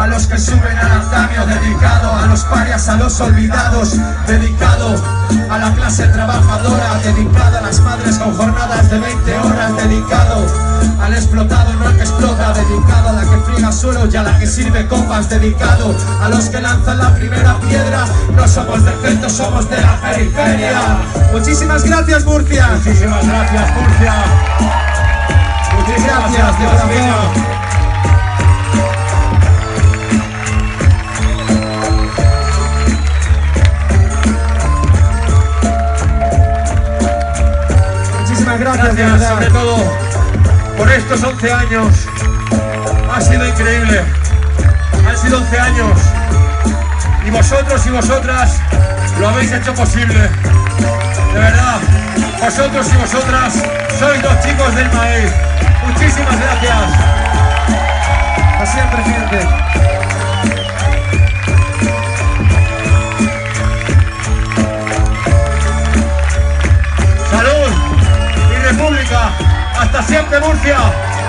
a los que suben al andamio, dedicado a los parias, a los olvidados, dedicado a la clase trabajadora, dedicado a las madres con jornadas de 20 horas, dedicado al explotado, no al que explota, dedicado a la que friega suelo y a la que sirve copas, dedicado a los que lanzan la primera piedra, no somos de centro, somos de la periferia. Muchísimas gracias Murcia. Muchísimas gracias, Murcia. Muchísimas Gracias, de corazón. Gracias, sobre todo por estos 11 años. Ha sido increíble. Han sido 11 años. Y vosotros y vosotras lo habéis hecho posible. De verdad, vosotros y vosotras sois los chicos del maíz. Muchísimas gracias. A siempre, gente. República. Hasta siempre, Murcia.